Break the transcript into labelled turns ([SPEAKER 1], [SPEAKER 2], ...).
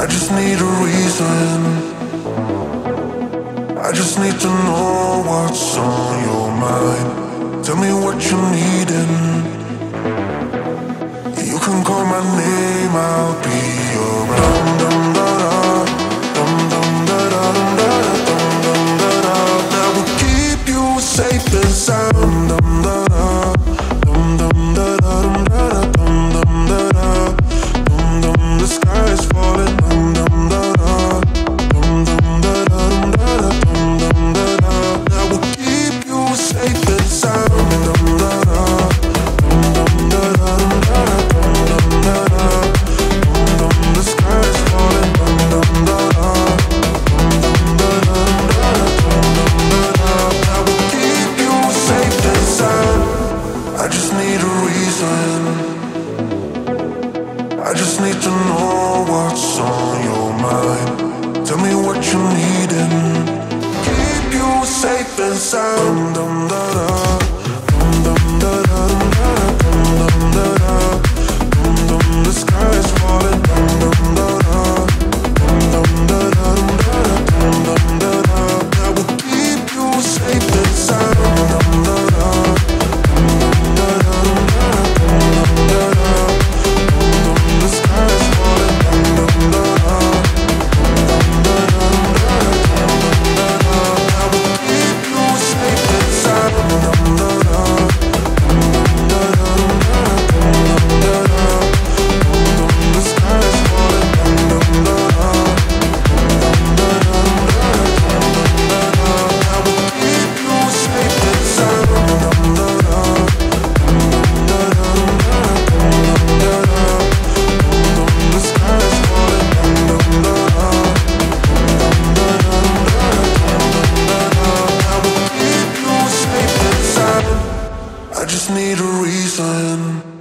[SPEAKER 1] I just need a reason. I just need to know what's on your mind. Tell me what you're needing. You can call my name, I'll be around. just need to know what's on your mind. Tell me what you're needing. Keep you safe and sound. just need a reason.